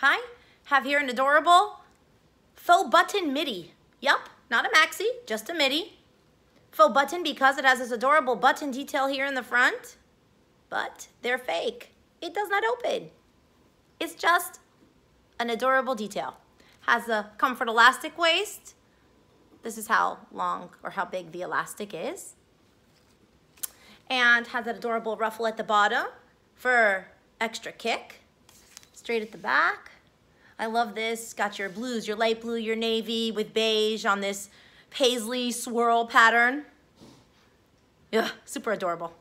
Hi, have here an adorable faux button midi. Yup, not a maxi, just a midi. Faux button because it has this adorable button detail here in the front, but they're fake. It does not open. It's just an adorable detail. Has a comfort elastic waist. This is how long or how big the elastic is. And has an adorable ruffle at the bottom for extra kick. Straight at the back. I love this. Got your blues, your light blue, your navy with beige on this paisley swirl pattern. Yeah, super adorable.